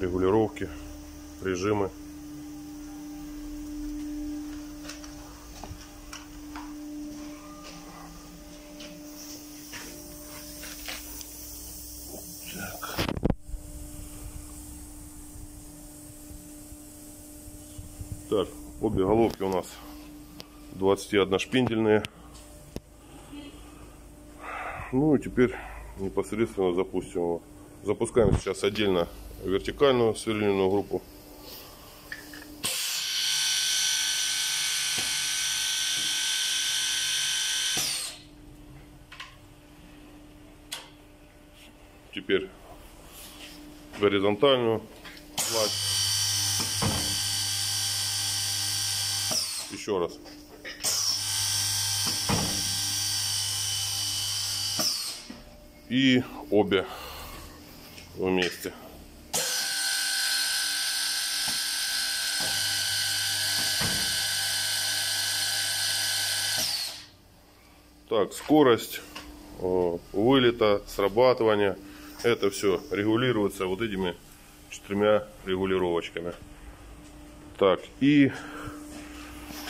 регулировки, режимы. Так. Обе головки у нас 21 шпиндельные. Ну и теперь непосредственно запустим его. Запускаем сейчас отдельно вертикальную сверлильную группу. Теперь горизонтальную кладь. Еще раз. И обе вместе. Так, скорость вылета, срабатывания, это все регулируется вот этими четырьмя регулировочками. Так, и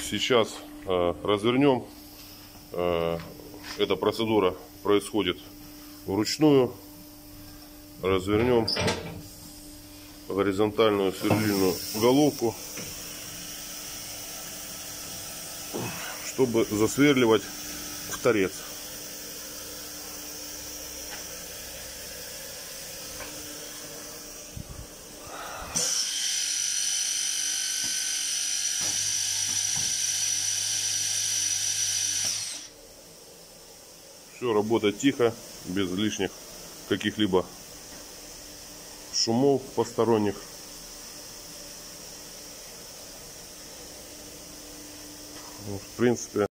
сейчас э, развернем. Э, эта процедура происходит вручную. Развернем горизонтальную сверлильную головку, чтобы засверливать в торец. Все работает тихо, без лишних каких-либо шумов посторонних. Ну, в принципе,